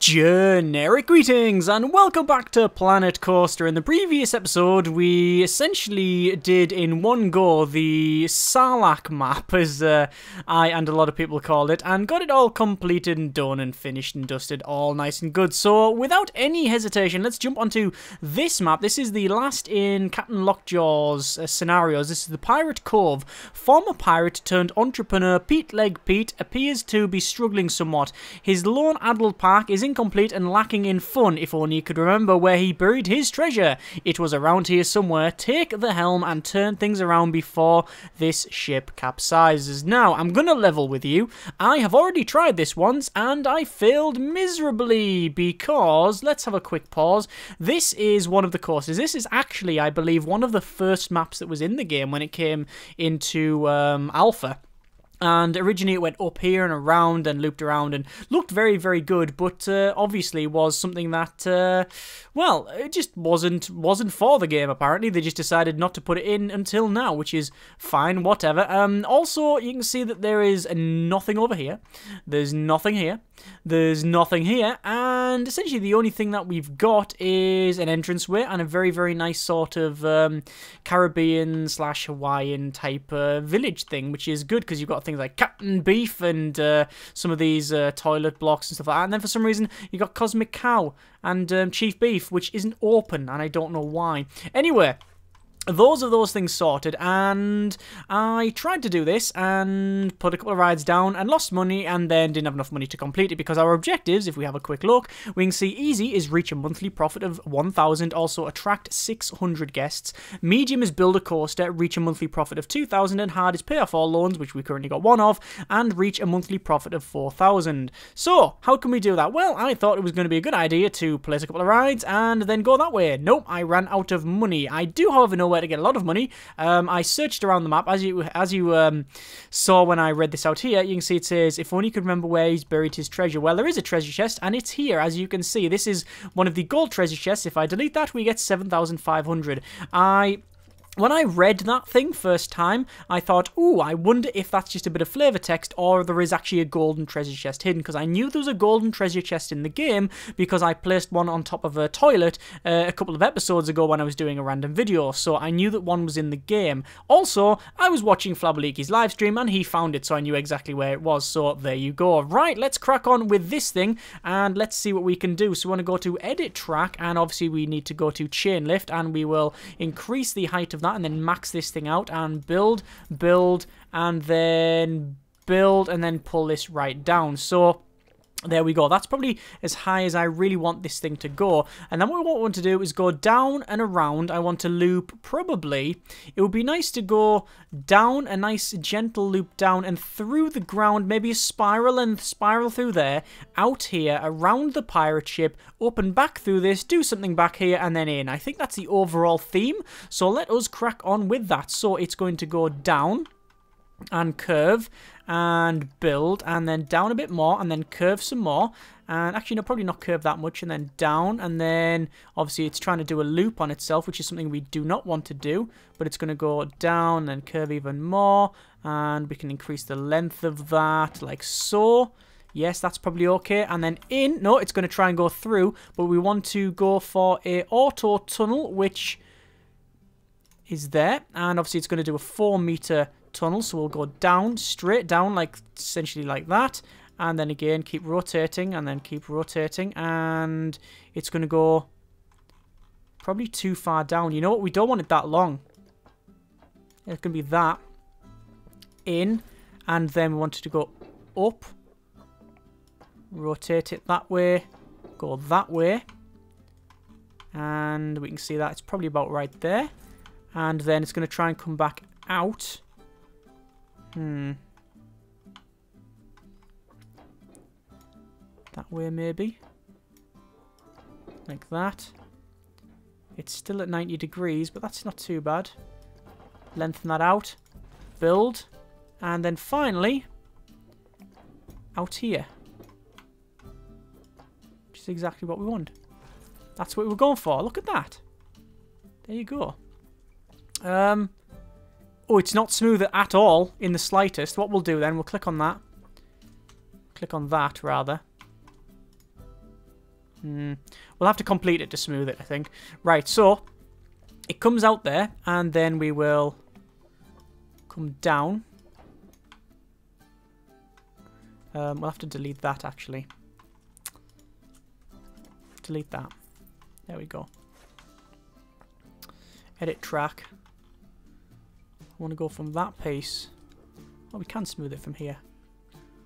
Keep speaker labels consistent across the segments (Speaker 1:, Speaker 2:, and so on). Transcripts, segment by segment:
Speaker 1: Generic greetings and welcome back to Planet Coaster. In the previous episode, we essentially did in one go the Sarlacc map, as uh, I and a lot of people call it, and got it all completed and done and finished and dusted, all nice and good. So, without any hesitation, let's jump onto this map. This is the last in Captain Lockjaw's uh, scenarios. This is the Pirate Cove. Former pirate turned entrepreneur Peg Leg Pete appears to be struggling somewhat. His lone adult park is incomplete and lacking in fun. If only he could remember where he buried his treasure. It was around here somewhere. Take the helm and turn things around before this ship capsizes. Now, I'm going to level with you. I have already tried this once and I failed miserably because, let's have a quick pause. This is one of the courses. This is actually, I believe, one of the first maps that was in the game when it came into um, Alpha. And originally it went up here and around and looped around and looked very, very good, but uh, obviously was something that, uh, well, it just wasn't wasn't for the game. Apparently, they just decided not to put it in until now, which is fine, whatever. Um, also, you can see that there is nothing over here. There's nothing here. There's nothing here, and essentially the only thing that we've got is an entranceway and a very, very nice sort of um, Caribbean slash Hawaiian type uh, village thing, which is good because you've got things like Captain Beef and uh, some of these uh, toilet blocks and stuff like that. And then for some reason, you got Cosmic Cow and um, Chief Beef, which isn't open, and I don't know why. Anyway, those are those things sorted and I tried to do this and put a couple of rides down and lost money and then didn't have enough money to complete it because our objectives, if we have a quick look, we can see easy is reach a monthly profit of 1000 also attract 600 guests, medium is build a coaster, reach a monthly profit of 2000 and hard is pay off all loans which we currently got one of and reach a monthly profit of 4000. So, how can we do that? Well, I thought it was going to be a good idea to place a couple of rides and then go that way. Nope, I ran out of money. I do however know where to get a lot of money. Um, I searched around the map as you as you um, saw when I read this out here. You can see it says if only you could remember where he's buried his treasure. Well, there is a treasure chest and it's here as you can see. This is one of the gold treasure chests. If I delete that, we get seven thousand five hundred. I when I read that thing first time, I thought, ooh, I wonder if that's just a bit of flavor text or there is actually a golden treasure chest hidden, because I knew there was a golden treasure chest in the game because I placed one on top of a toilet uh, a couple of episodes ago when I was doing a random video, so I knew that one was in the game. Also, I was watching Flabberleaky's live stream and he found it, so I knew exactly where it was, so there you go. Right, let's crack on with this thing and let's see what we can do. So we want to go to edit track and obviously we need to go to chain lift and we will increase the height of that that and then max this thing out and build, build, and then build and then pull this right down. So there we go. That's probably as high as I really want this thing to go. And then what I want to do is go down and around. I want to loop probably. It would be nice to go down, a nice gentle loop down and through the ground, maybe a spiral and spiral through there, out here, around the pirate ship, up and back through this, do something back here and then in. I think that's the overall theme. So let us crack on with that. So it's going to go down and curve and build and then down a bit more and then curve some more and actually no probably not curve that much and then down and then obviously it's trying to do a loop on itself which is something we do not want to do but it's going to go down and curve even more and we can increase the length of that like so Yes, that's probably okay. And then in, no, it's going to try and go through, but we want to go for a auto tunnel, which is there. And obviously it's going to do a 4 meter tunnel. So we'll go down, straight down, like essentially like that. And then again, keep rotating and then keep rotating. And it's going to go probably too far down. You know what? We don't want it that long. It's going to be that. In. And then we want it to go up. Rotate it that way. Go that way. And we can see that it's probably about right there. And then it's going to try and come back out. Hmm. That way, maybe. Like that. It's still at 90 degrees, but that's not too bad. Lengthen that out. Build. And then finally, out here. Which is exactly what we want. That's what we are going for. Look at that. There you go. Um, Oh, it's not smooth at all in the slightest. What we'll do then, we'll click on that. Click on that, rather. Hmm. We'll have to complete it to smooth it, I think. Right, so it comes out there, and then we will come down. Um, we'll have to delete that, actually. Delete that. There we go. Edit track. I want to go from that piece. Oh, we can smooth it from here.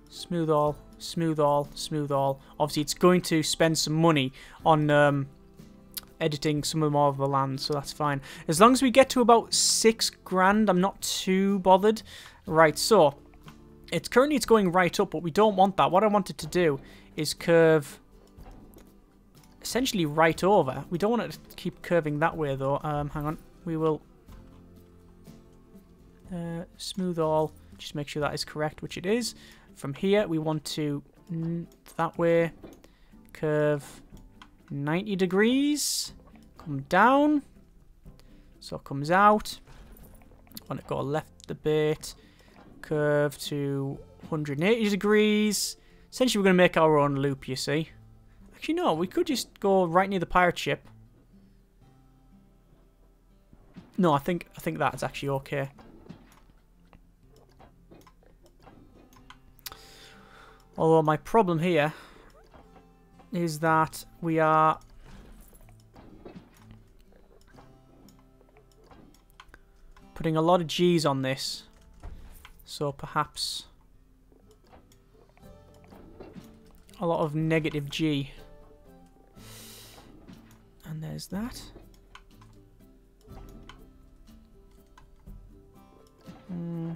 Speaker 1: Smooth all, smooth all, smooth all. Obviously, it's going to spend some money on um, editing some of more of the land, so that's fine. As long as we get to about six grand, I'm not too bothered. Right, so it's currently it's going right up, but we don't want that. What I wanted to do is curve essentially right over. We don't want it to keep curving that way though. Um, hang on. We will uh, smooth all. Just make sure that is correct, which it is. From here, we want to that way curve 90 degrees. Come down. So it comes out. Want to go left a bit. Curve to 180 degrees. Essentially, we're going to make our own loop, you see. Actually, no, we could just go right near the pirate ship. No, I think I think that's actually okay. Although my problem here is that we are putting a lot of G's on this. So perhaps a lot of negative G. And there's that. Mm,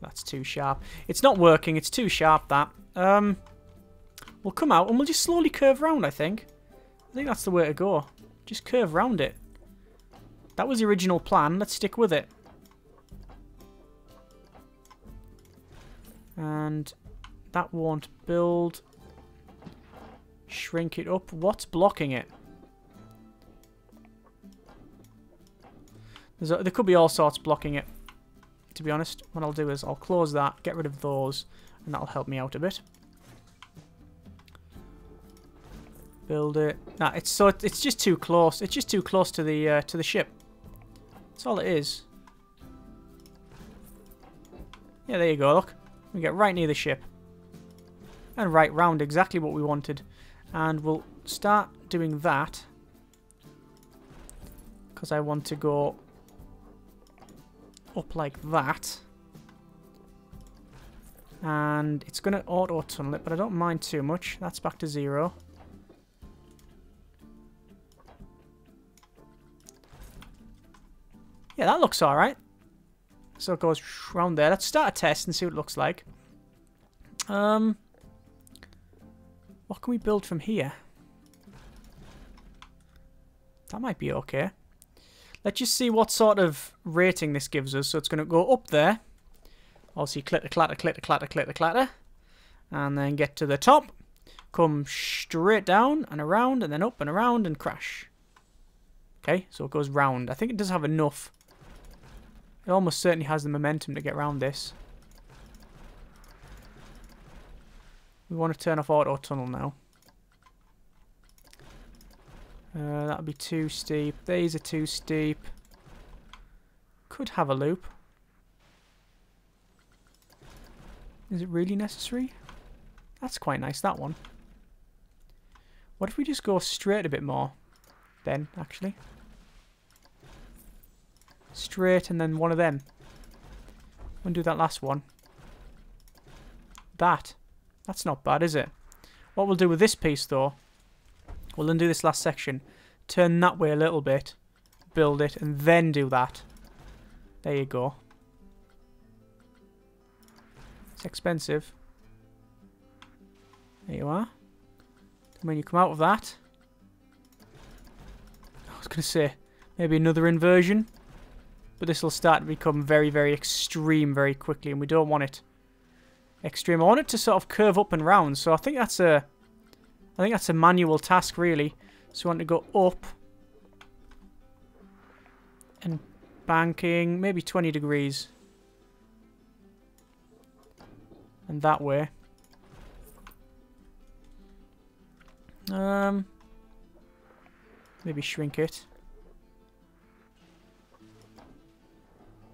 Speaker 1: that's too sharp. It's not working. It's too sharp, that. Um, we'll come out and we'll just slowly curve round, I think. I think that's the way to go. Just curve round it. That was the original plan. Let's stick with it. And that won't build. Shrink it up. What's blocking it? A, there could be all sorts blocking it. To be honest, what I'll do is I'll close that, get rid of those, and that'll help me out a bit. Build it. Nah, it's so it's just too close. It's just too close to the uh, to the ship. That's all it is. Yeah, there you go. Look, we get right near the ship, and right round exactly what we wanted, and we'll start doing that because I want to go up like that. And it's going to auto-tunnel it, but I don't mind too much. That's back to zero. Yeah, that looks alright. So it goes around there. Let's start a test and see what it looks like. Um, What can we build from here? That might be okay. Let's just see what sort of rating this gives us. So it's going to go up there. Obviously, clitter, clatter, clitter, clatter, clitter, clatter. And then get to the top. Come straight down and around and then up and around and crash. Okay, so it goes round. I think it does have enough. It almost certainly has the momentum to get around this. We want to turn off auto tunnel now. Uh, that would be too steep. These are too steep. Could have a loop. Is it really necessary? That's quite nice, that one. What if we just go straight a bit more? Then, actually. Straight and then one of them. Undo that last one. That. That's not bad, is it? What we'll do with this piece, though, We'll undo this last section. Turn that way a little bit. Build it. And then do that. There you go. It's expensive. There you are. And when you come out of that... I was going to say, maybe another inversion. But this will start to become very, very extreme very quickly. And we don't want it extreme. I want it to sort of curve up and round. So I think that's a I think that's a manual task, really. So we want to go up. And banking, maybe 20 degrees. And that way. Um, maybe shrink it.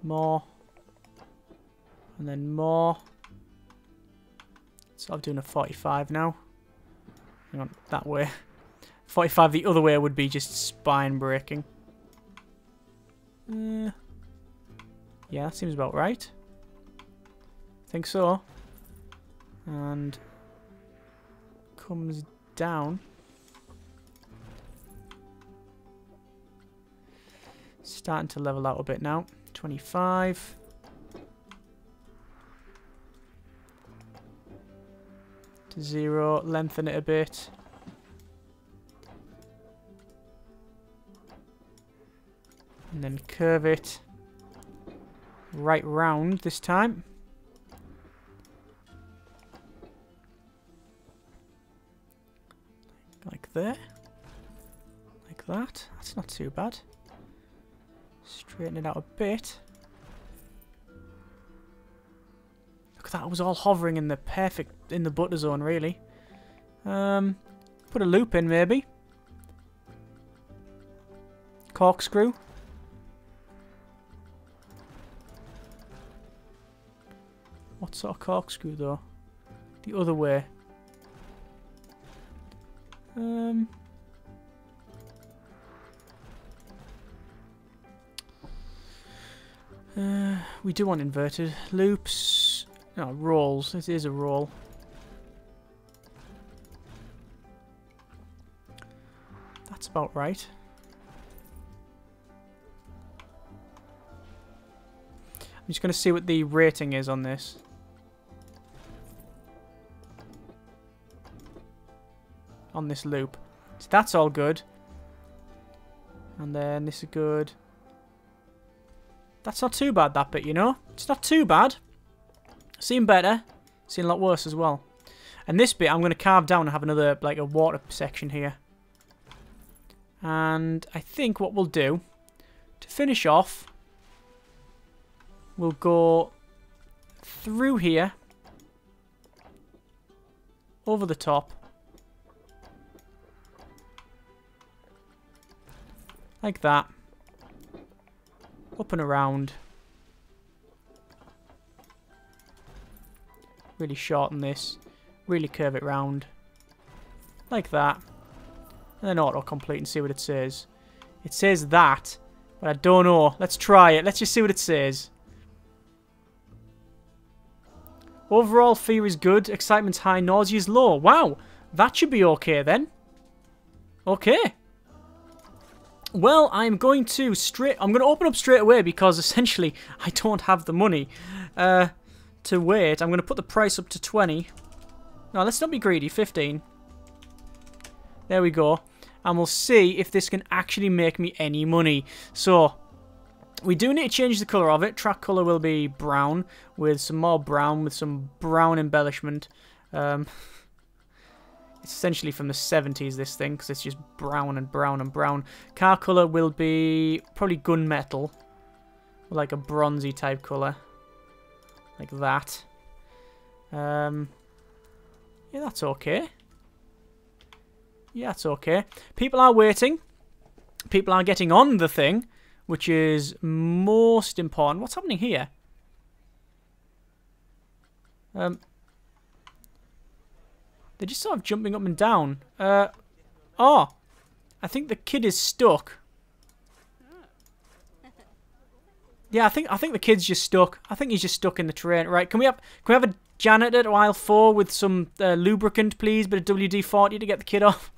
Speaker 1: More. And then more. So I'm doing a 45 now. Hang on, that way. 45 the other way would be just spine breaking. Uh, yeah, that seems about right. think so. And comes down. Starting to level out a bit now. 25. To zero, lengthen it a bit. And then curve it right round this time. Like there. Like that. That's not too bad. Straighten it out a bit. That, was all hovering in the perfect, in the butter zone really. Um, put a loop in maybe. Corkscrew. What sort of corkscrew though? The other way. Um... Uh, we do want inverted loops. No, rolls. It is a roll. That's about right. I'm just going to see what the rating is on this. On this loop. So that's all good. And then this is good. That's not too bad, that bit, you know? It's not too bad. Seen better. Seen a lot worse as well. And this bit, I'm going to carve down and have another, like, a water section here. And I think what we'll do, to finish off, we'll go through here, over the top, like that up and around. Really shorten this. Really curve it round. Like that. And then auto-complete and see what it says. It says that, but I don't know. Let's try it. Let's just see what it says. Overall, fear is good. Excitement's high. Nausea is low. Wow. That should be okay then. Okay. Well, I'm going to straight. I'm going to open up straight away because essentially I don't have the money uh, to wait. I'm going to put the price up to 20. No, let's not be greedy. 15. There we go. And we'll see if this can actually make me any money. So, we do need to change the colour of it. Track colour will be brown with some more brown with some brown embellishment. Um, It's essentially from the 70s, this thing, because it's just brown and brown and brown. Car colour will be probably gunmetal. Like a bronzy type colour. Like that. Um, yeah, that's okay. Yeah, that's okay. People are waiting. People are getting on the thing, which is most important. What's happening here? Um, they're just sort of jumping up and down. Uh, oh, I think the kid is stuck. Yeah, I think I think the kid's just stuck. I think he's just stuck in the terrain. Right? Can we have can we have a janitor at aisle four with some uh, lubricant, please? Bit of WD forty to get the kid off.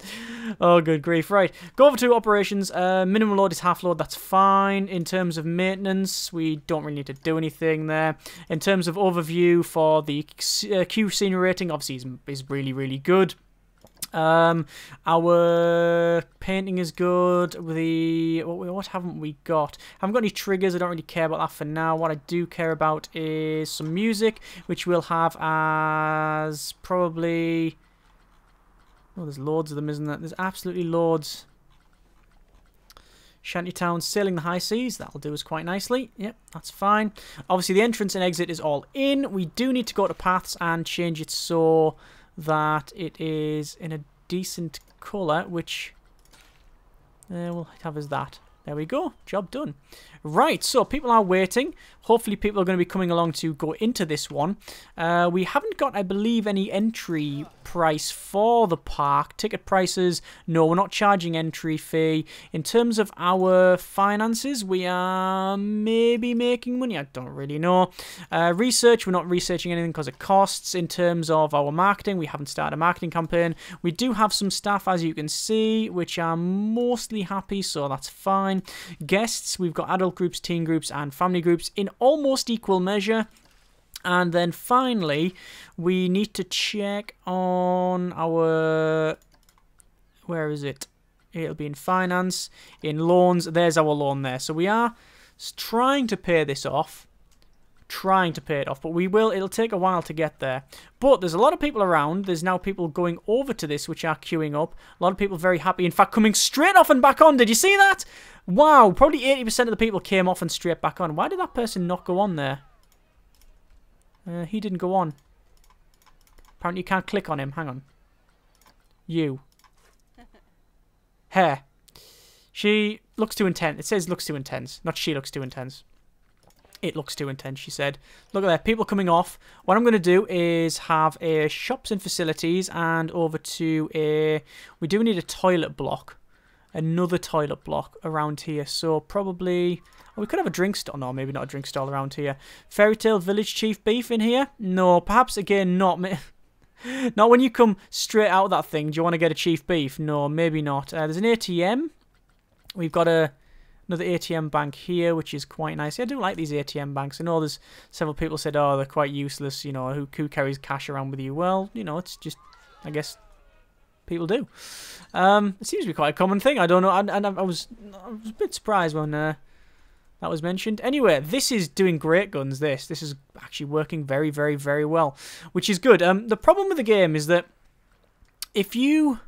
Speaker 1: oh, good grief. Right. Go over to operations. Uh, minimum load is half load. That's fine. In terms of maintenance, we don't really need to do anything there. In terms of overview for the uh, queue scenery rating, obviously is, is really, really good. Um, our painting is good. The what, what haven't we got? haven't got any triggers. I don't really care about that for now. What I do care about is some music, which we'll have as probably Oh, there's loads of them, isn't there? There's absolutely loads. Shantytown sailing the high seas. That'll do us quite nicely. Yep, that's fine. Obviously, the entrance and exit is all in. We do need to go to paths and change it so that it is in a decent colour, which uh, we'll have as that. There we go. Job done. Right, so people are waiting. Hopefully people are going to be coming along to go into this one. Uh, we haven't got, I believe, any entry price for the park. Ticket prices, no, we're not charging entry fee. In terms of our finances, we are maybe making money. I don't really know. Uh, research, we're not researching anything because it costs. In terms of our marketing, we haven't started a marketing campaign. We do have some staff, as you can see, which are mostly happy, so that's fine. Guests, we've got adult groups, teen groups, and family groups in almost equal measure. And then finally, we need to check on our... Where is it? It'll be in finance, in loans. There's our loan there. So we are trying to pay this off. Trying to pay it off, but we will. It'll take a while to get there. But there's a lot of people around. There's now people going over to this, which are queuing up. A lot of people very happy. In fact, coming straight off and back on. Did you see that? Wow, probably 80% of the people came off and straight back on. Why did that person not go on there? Uh, he didn't go on. Apparently you can't click on him. Hang on. You. Hair. She looks too intense. It says looks too intense. Not she looks too intense. It looks too intense, she said. Look at that. People coming off. What I'm going to do is have a shops and facilities and over to a... We do need a toilet block. Another toilet block around here. So probably... Oh, we could have a drink stall. No, maybe not a drink stall around here. Fairy Tale Village Chief Beef in here? No, perhaps again not. not when you come straight out of that thing. Do you want to get a Chief Beef? No, maybe not. Uh, there's an ATM. We've got a another ATM bank here, which is quite nice. I do like these ATM banks. I know there's several people said, oh, they're quite useless. You know, who, who carries cash around with you? Well, you know, it's just, I guess, people do. Um, it seems to be quite a common thing. I don't know. And, I, I, was, I was a bit surprised when uh, that was mentioned. Anyway, this is doing great guns, this. This is actually working very, very, very well, which is good. Um, the problem with the game is that if you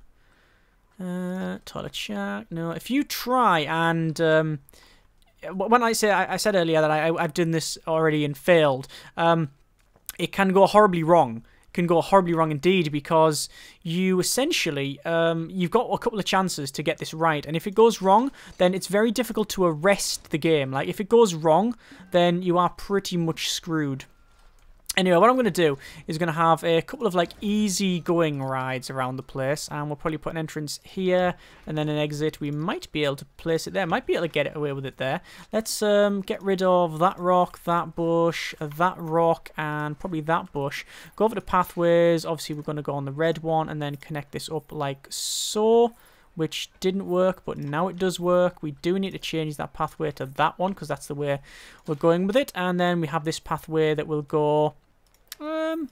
Speaker 1: uh, toilet shark. No, if you try and um, when I say I, I said earlier that I, I've done this already and failed, um, it can go horribly wrong. Can go horribly wrong indeed because you essentially um, you've got a couple of chances to get this right, and if it goes wrong, then it's very difficult to arrest the game. Like if it goes wrong, then you are pretty much screwed. Anyway, what I'm going to do is going to have a couple of like easy going rides around the place and we'll probably put an entrance here and then an exit. We might be able to place it there, might be able to get it away with it there. Let's um, get rid of that rock, that bush, that rock and probably that bush. Go over to pathways, obviously we're going to go on the red one and then connect this up like so which didn't work, but now it does work. We do need to change that pathway to that one because that's the way we're going with it. And then we have this pathway that will go um,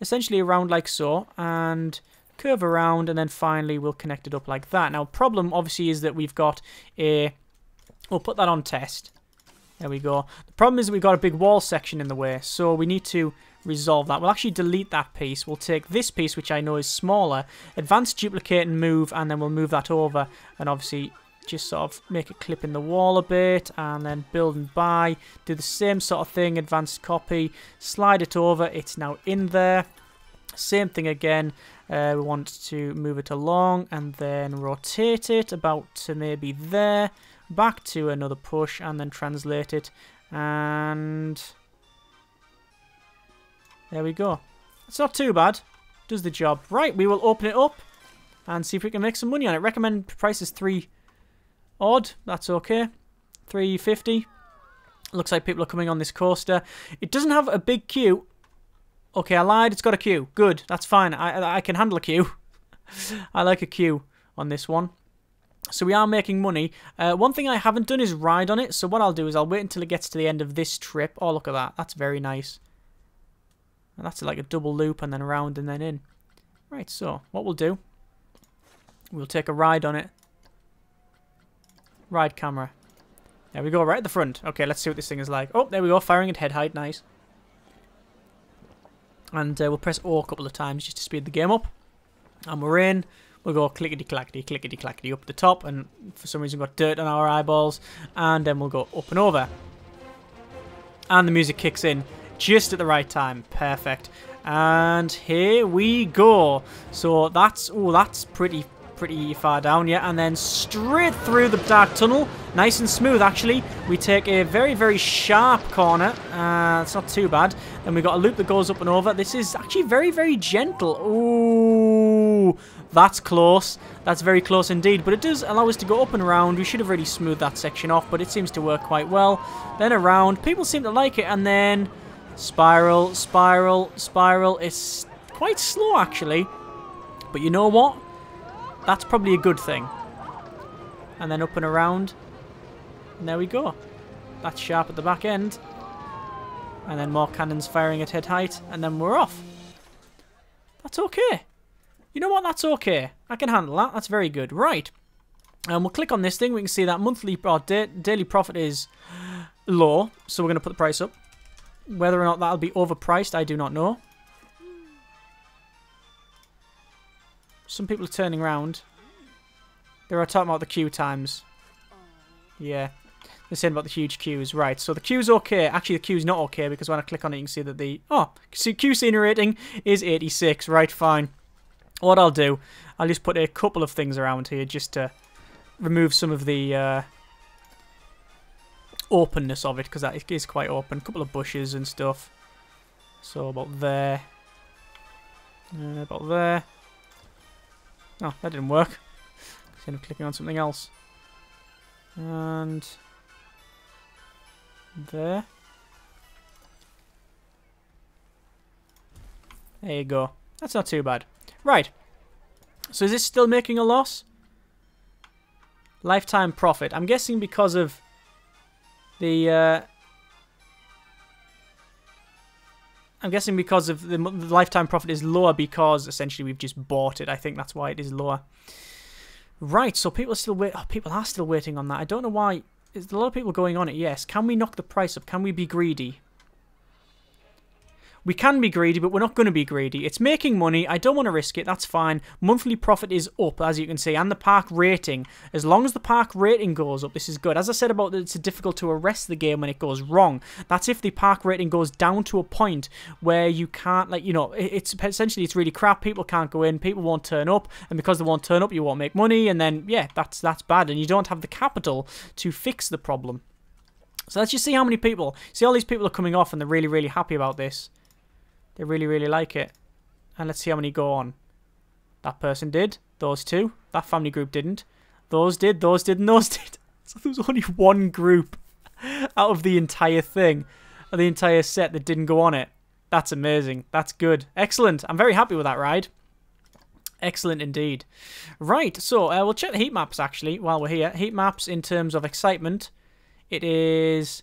Speaker 1: essentially around like so and curve around and then finally we'll connect it up like that. Now problem obviously is that we've got a, we'll put that on test. There we go. The problem is we've got a big wall section in the way so we need to resolve that. We'll actually delete that piece. We'll take this piece, which I know is smaller, advance, duplicate, and move, and then we'll move that over, and obviously just sort of make a clip in the wall a bit, and then build and buy. Do the same sort of thing, advanced copy, slide it over, it's now in there. Same thing again, uh, we want to move it along, and then rotate it about to maybe there, back to another push, and then translate it, and there we go. It's not too bad. Does the job. Right, we will open it up and see if we can make some money on it. Recommend price is 3 odd. That's okay. 350. Looks like people are coming on this coaster. It doesn't have a big queue. Okay, I lied. It's got a queue. Good. That's fine. I, I can handle a queue. I like a queue on this one. So we are making money. Uh, one thing I haven't done is ride on it. So what I'll do is I'll wait until it gets to the end of this trip. Oh, look at that. That's very nice. And that's like a double loop and then around and then in. Right, so what we'll do, we'll take a ride on it. Ride camera. There we go, right at the front. Okay, let's see what this thing is like. Oh, there we go, firing at head height, nice. And uh, we'll press O a couple of times just to speed the game up. And we're in. We'll go clickety-clackety, clickety-clackety up the top. And for some reason got dirt on our eyeballs. And then we'll go up and over. And the music kicks in just at the right time. Perfect. And here we go. So that's, oh, that's pretty pretty far down, yeah, and then straight through the dark tunnel, nice and smooth actually. We take a very, very sharp corner, uh, it's not too bad. Then we got a loop that goes up and over. This is actually very, very gentle. Ooh, that's close. That's very close indeed, but it does allow us to go up and around. We should have really smoothed that section off, but it seems to work quite well. Then around, people seem to like it, and then spiral, spiral, spiral. It's quite slow actually, but you know what? That's probably a good thing. And then up and around. And there we go. That's sharp at the back end. And then more cannons firing at head height. And then we're off. That's okay. You know what? That's okay. I can handle that. That's very good. Right. And we'll click on this thing. We can see that monthly or da daily profit is low. So we're going to put the price up. Whether or not that'll be overpriced, I do not know. Some people are turning around. They were talking about the queue times. Yeah. They're saying about the huge queues. Right, so the queue's okay. Actually, the queue's not okay because when I click on it, you can see that the... Oh, queue scene rating is 86. Right, fine. What I'll do, I'll just put a couple of things around here just to remove some of the uh, openness of it because that is quite open. A couple of bushes and stuff. So about there. Uh, about there. Oh, that didn't work. Instead of clicking on something else. And there. There you go. That's not too bad. Right. So is this still making a loss? Lifetime profit. I'm guessing because of the uh, I'm guessing because of the, the lifetime profit is lower because essentially we've just bought it. I think that's why it is lower. Right, so people are still wait. Oh, people are still waiting on that. I don't know why. There's a lot of people going on it. Yes. Can we knock the price up? Can we be greedy? We can be greedy, but we're not going to be greedy. It's making money. I don't want to risk it. That's fine. Monthly profit is up, as you can see, and the park rating. As long as the park rating goes up, this is good. As I said about that, it's difficult to arrest the game when it goes wrong. That's if the park rating goes down to a point where you can't, like, you know, it's essentially it's really crap. People can't go in. People won't turn up, and because they won't turn up, you won't make money, and then yeah, that's that's bad, and you don't have the capital to fix the problem. So let's just see how many people. See, all these people are coming off, and they're really, really happy about this. They really, really like it. And let's see how many go on. That person did. Those two. That family group didn't. Those did. Those did. And those did. So there was only one group out of the entire thing. Of the entire set that didn't go on it. That's amazing. That's good. Excellent. I'm very happy with that ride. Excellent indeed. Right, so uh, we'll check the heat maps actually while we're here. Heat maps in terms of excitement. It is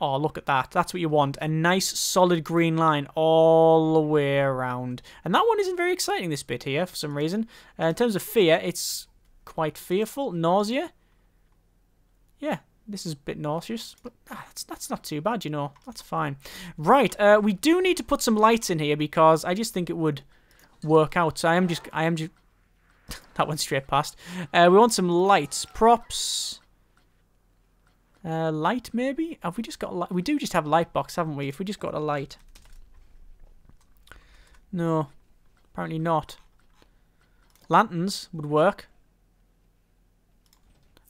Speaker 1: Oh, look at that. That's what you want. A nice solid green line all the way around. And that one isn't very exciting, this bit here, for some reason. Uh, in terms of fear, it's quite fearful. Nausea. Yeah, this is a bit nauseous, but ah, that's, that's not too bad, you know. That's fine. Right, uh, we do need to put some lights in here because I just think it would work out. So I am just... I am just... that went straight past. Uh, we want some lights. Props... Uh, light, maybe? Have we just got light? We do just have a light box, haven't we? If we just got a light. No. Apparently not. Lanterns would work.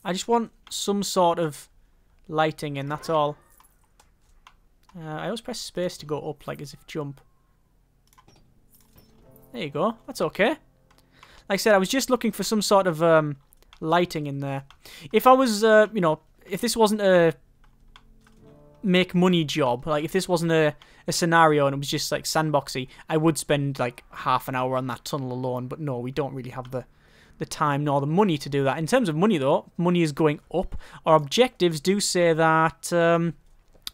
Speaker 1: I just want some sort of lighting in, that's all. Uh, I always press space to go up, like as if jump. There you go. That's okay. Like I said, I was just looking for some sort of um, lighting in there. If I was, uh, you know, if this wasn't a make money job, like if this wasn't a, a scenario and it was just like sandboxy, I would spend like half an hour on that tunnel alone. But no, we don't really have the the time nor the money to do that. In terms of money, though, money is going up. Our objectives do say that um,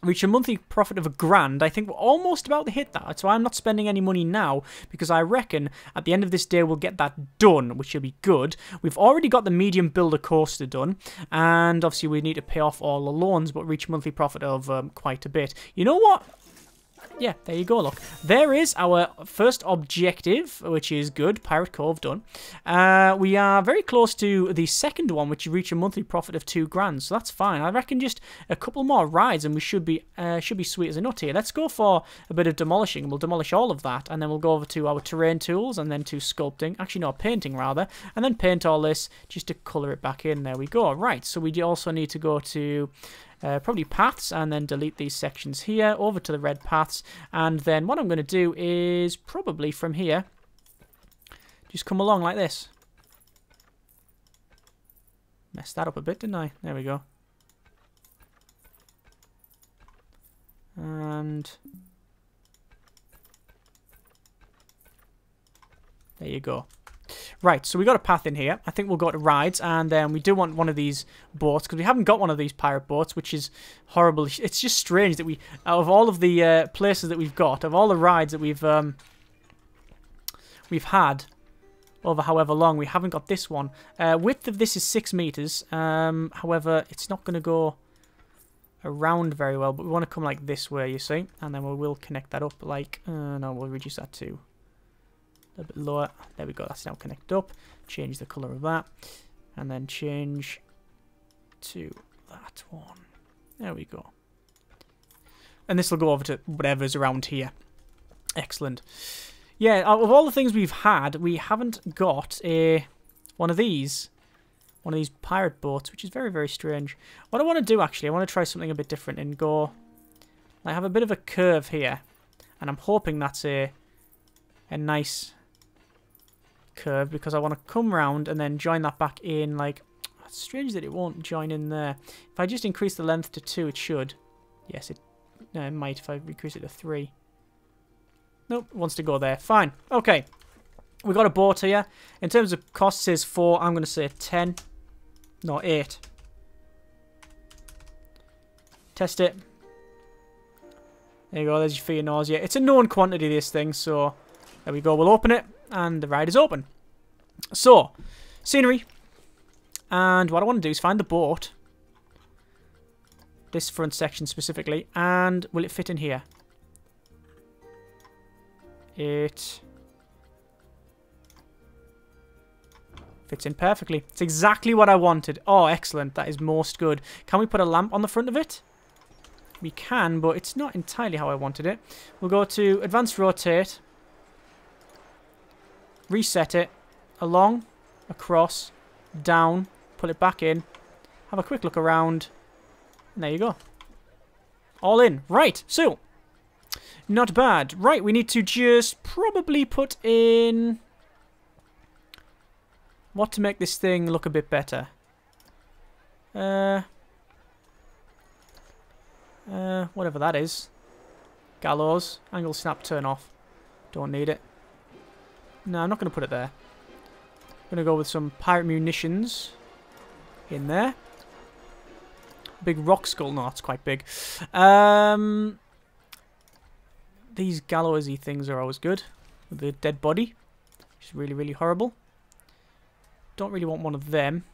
Speaker 1: reach a monthly profit of a grand, I think we're almost about to hit that. That's why I'm not spending any money now, because I reckon at the end of this day we'll get that done, which will be good. We've already got the medium builder coaster done, and obviously we need to pay off all the loans, but reach monthly profit of um, quite a bit. You know what? Yeah, there you go, look. There is our first objective, which is good. Pirate Cove done. Uh, we are very close to the second one, which you reach a monthly profit of two grand, so that's fine. I reckon just a couple more rides and we should be uh, should be sweet as a nut here. Let's go for a bit of demolishing. We'll demolish all of that, and then we'll go over to our terrain tools, and then to sculpting. Actually, no, painting rather. And then paint all this just to colour it back in. There we go. Right, so we do also need to go to uh, probably paths and then delete these sections here over to the red paths. And then what I'm going to do is probably from here just come along like this. Messed that up a bit didn't I? There we go. And there you go Right, so we got a path in here. I think we'll go to rides, and then we do want one of these boats, because we haven't got one of these pirate boats, which is horrible. It's just strange that we, out of all of the uh, places that we've got, of all the rides that we've um, we've had over however long, we haven't got this one. Uh, width of this is 6 meters. Um, however, it's not going to go around very well, but we want to come like this way, you see, and then we will connect that up like, uh, no, we'll reduce that to a little bit lower. There we go, that's now connected up. Change the colour of that. And then change to that one. There we go. And this will go over to whatever's around here. Excellent. Yeah, of all the things we've had, we haven't got a one of these. One of these pirate boats, which is very, very strange. What I want to do, actually, I want to try something a bit different and go... I have a bit of a curve here. And I'm hoping that's a, a nice curve because I want to come round and then join that back in like it's strange that it won't join in there. If I just increase the length to 2 it should. Yes it, it might if I increase it to 3 nope wants to go there. Fine. Okay. We got a boat here. In terms of cost is 4 I'm going to say 10 not 8 test it. There you go. There's your your nausea it's a known quantity this thing so there we go. We'll open it and the ride is open. So, scenery. And what I want to do is find the boat. This front section specifically. And will it fit in here? It fits in perfectly. It's exactly what I wanted. Oh, excellent. That is most good. Can we put a lamp on the front of it? We can, but it's not entirely how I wanted it. We'll go to Advanced Rotate reset it along, across, down, pull it back in, have a quick look around, and there you go. All in. Right, so, not bad. Right, we need to just probably put in what to make this thing look a bit better. Uh, uh, whatever that is. Gallows, angle snap, turn off. Don't need it. No, I'm not going to put it there. I'm going to go with some pirate munitions in there. Big rock skull. No, it's quite big. Um, these gallowsy things are always good. With the dead body. Which is really, really horrible. Don't really want one of them.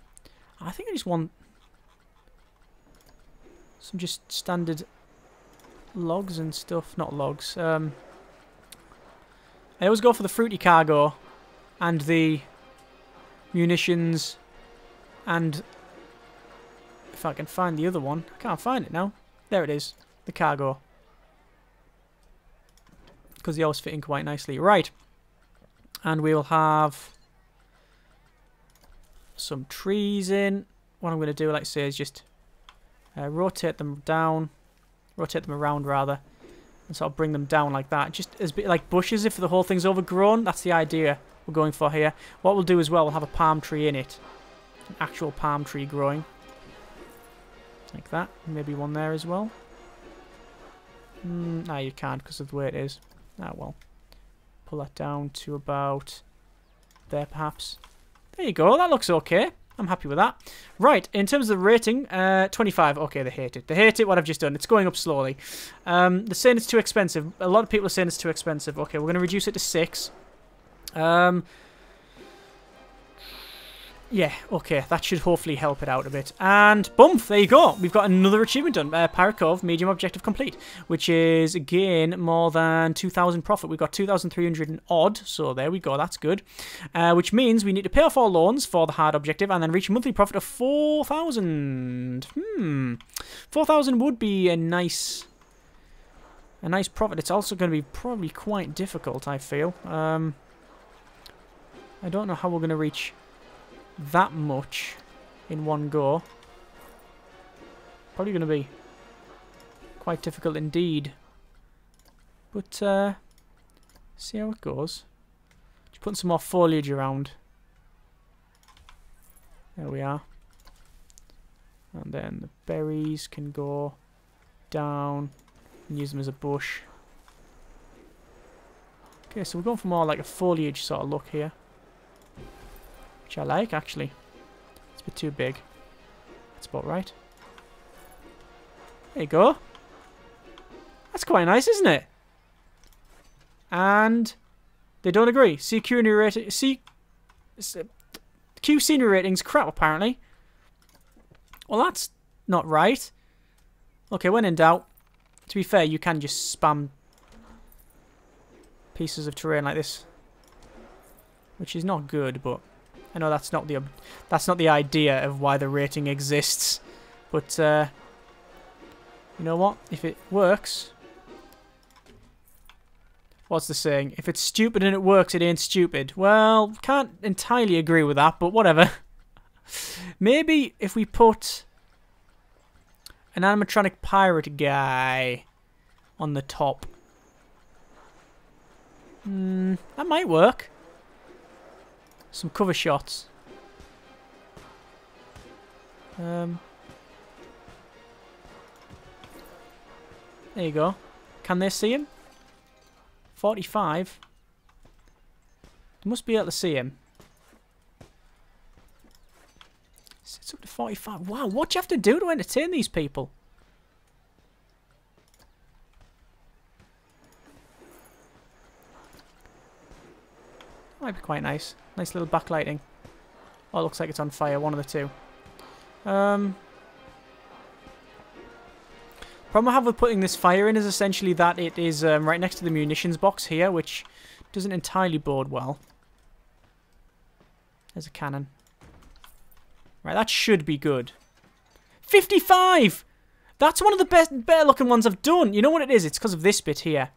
Speaker 1: I think I just want some just standard logs and stuff. Not logs. Um, I always go for the fruity cargo and the munitions and if I can find the other one. I can't find it now. There it is. The cargo. Because they always fit in quite nicely. Right. And we'll have some trees in. What I'm going to do, like I say, is just uh, rotate them down. Rotate them around, rather and sort of bring them down like that. Just as bit like bushes if the whole thing's overgrown. That's the idea we're going for here. What we'll do as well, we'll have a palm tree in it. An actual palm tree growing. Like that. Maybe one there as well. Mm, no, you can't because of the way it is. Ah, well. Pull that down to about there, perhaps. There you go. That looks okay. I'm happy with that. Right, in terms of the rating, uh, 25. Okay, they hate it. They hate it, what I've just done. It's going up slowly. Um, they're saying it's too expensive. A lot of people are saying it's too expensive. Okay, we're going to reduce it to 6. Um, yeah, okay, that should hopefully help it out a bit. And boom, there you go. We've got another achievement done. Uh, Pirate Cove, medium objective complete, which is, again, more than 2,000 profit. We've got 2,300 and odd, so there we go, that's good. Uh, which means we need to pay off our loans for the hard objective and then reach a monthly profit of 4,000. Hmm. 4,000 would be a nice... A nice profit. It's also going to be probably quite difficult, I feel. Um, I don't know how we're going to reach that much in one go. Probably going to be quite difficult indeed. But, uh, see how it goes. Just putting some more foliage around. There we are. And then the berries can go down and use them as a bush. Okay, so we're going for more like a foliage sort of look here. Which I like, actually. It's a bit too big. That's about right. There you go. That's quite nice, isn't it? And they don't agree. CQ rating, C, Q scenery rating's crap, apparently. Well, that's not right. Okay, when in doubt, to be fair, you can just spam pieces of terrain like this. Which is not good, but I know that's not the that's not the idea of why the rating exists, but uh, you know what? If it works, what's the saying? If it's stupid and it works, it ain't stupid. Well, can't entirely agree with that, but whatever. Maybe if we put an animatronic pirate guy on the top. Hmm, that might work some cover shots. Um, there you go. Can they see him? 45. They must be able to see him. It's up to 45. Wow, what do you have to do to entertain these people? Might be quite nice. Nice little backlighting. Oh, looks like it's on fire. One of the two. Um, problem I have with putting this fire in is essentially that it is um, right next to the munitions box here, which doesn't entirely board well. There's a cannon. Right, that should be good. 55! That's one of the best, better looking ones I've done. You know what it is? It's because of this bit here.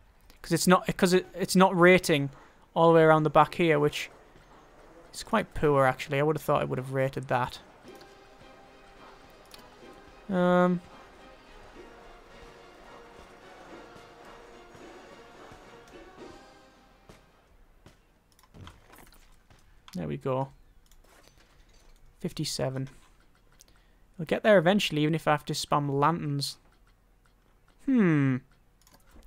Speaker 1: Because it's not, because it, it's not rating all the way around the back here, which is quite poor, actually. I would have thought I would have rated that. Um... There we go. 57. We'll get there eventually, even if I have to spam lanterns. Hmm.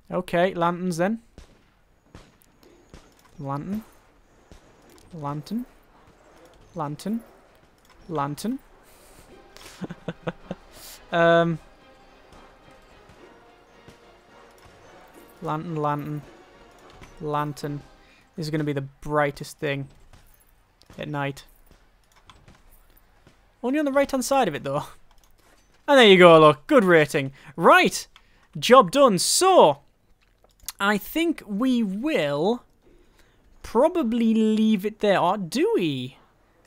Speaker 1: Okay, lanterns then. Lantern. Lantern. Lantern. Lantern. um. Lantern, lantern. Lantern. This is going to be the brightest thing at night. Only on the right-hand side of it, though. And there you go, look. Good rating. Right. Job done. So, I think we will probably leave it there. Or do we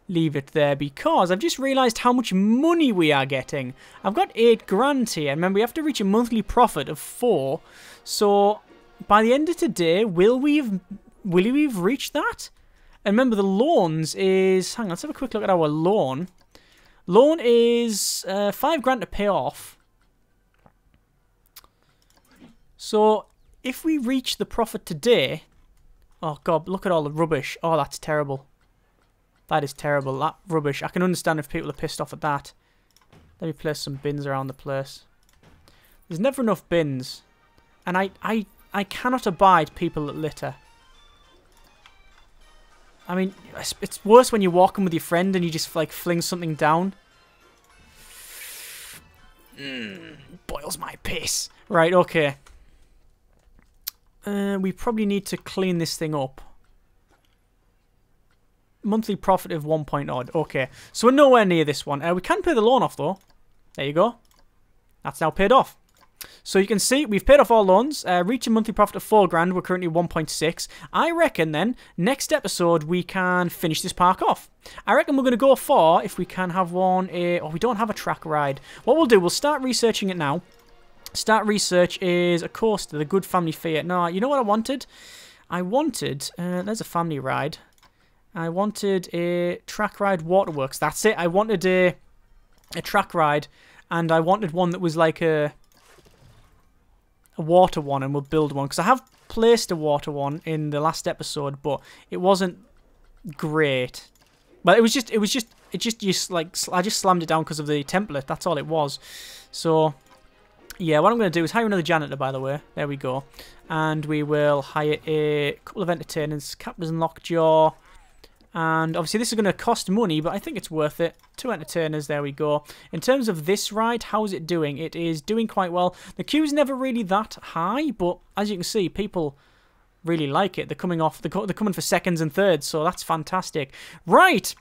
Speaker 1: leave it there? Because I've just realised how much money we are getting. I've got 8 grand here. And Remember, we have to reach a monthly profit of 4. So, by the end of today, will we have, will we have reached that? And remember, the loans is... Hang on, let's have a quick look at our loan. Loan is uh, 5 grand to pay off. So, if we reach the profit today, Oh god, look at all the rubbish. Oh, that's terrible. That is terrible. That rubbish. I can understand if people are pissed off at that. Let me place some bins around the place. There's never enough bins. And I, I, I cannot abide people that litter. I mean, it's worse when you're walking with your friend and you just, like, fling something down. Mmm, boils my piss. Right, okay. Uh, we probably need to clean this thing up. monthly profit of one point odd. Okay, so we're nowhere near this one. Uh, we can pay the loan off though. There you go. That's now paid off. So you can see we've paid off all loans, uh, reaching monthly profit of 4 grand. We're currently 1.6. I reckon then, next episode, we can finish this park off. I reckon we're going to go for, if we can have one, a, oh, we don't have a track ride. What we'll do, we'll start researching it now. Start research is of course, the Good Family Fiat. No, you know what I wanted? I wanted, uh, there's a family ride. I wanted a track ride waterworks. That's it. I wanted a, a track ride, and I wanted one that was like a a water one and we'll build one because I have placed a water one in the last episode, but it wasn't great. But it was just, it was just, it just, just like I just slammed it down because of the template. That's all it was. So yeah, what I'm going to do is hire another janitor, by the way. There we go. And we will hire a couple of entertainers, Captain Lockjaw, and obviously this is going to cost money, but I think it's worth it. Two entertainers, there we go. In terms of this ride, how's it doing? It is doing quite well. The queue's never really that high, but as you can see, people really like it. They're coming off, they're coming for seconds and thirds, so that's fantastic. Right,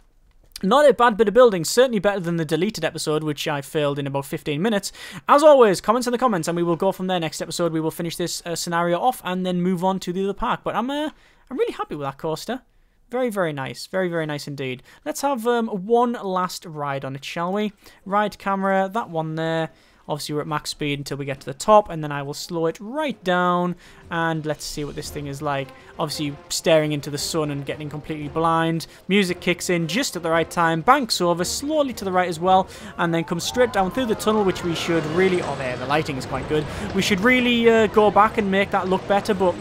Speaker 1: not a bad bit of building, certainly better than the deleted episode, which I failed in about 15 minutes. As always, comments in the comments, and we will go from there. Next episode, we will finish this uh, scenario off and then move on to the other park. But I'm, uh, I'm really happy with that coaster. Very, very nice. Very, very nice indeed. Let's have um, one last ride on it, shall we? Ride camera, that one there. Obviously, we're at max speed until we get to the top, and then I will slow it right down, and let's see what this thing is like. Obviously, staring into the sun and getting completely blind. Music kicks in just at the right time, banks over, slowly to the right as well, and then comes straight down through the tunnel, which we should really... Oh, there, the lighting is quite good. We should really uh, go back and make that look better, but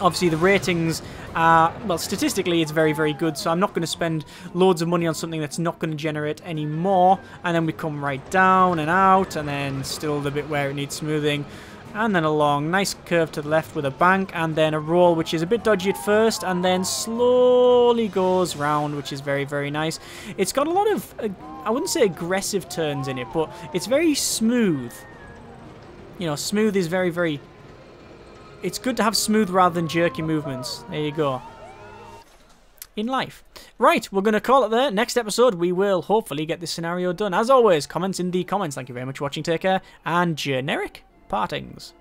Speaker 1: obviously the ratings uh, well, statistically, it's very, very good, so I'm not going to spend loads of money on something that's not going to generate any more. And then we come right down and out, and then still the bit where it needs smoothing. And then along, nice curve to the left with a bank, and then a roll, which is a bit dodgy at first, and then slowly goes round, which is very, very nice. It's got a lot of, uh, I wouldn't say aggressive turns in it, but it's very smooth. You know, smooth is very, very it's good to have smooth rather than jerky movements. There you go. In life. Right, we're going to call it there. Next episode, we will hopefully get this scenario done. As always, comments in the comments. Thank you very much for watching. Take care. And generic partings.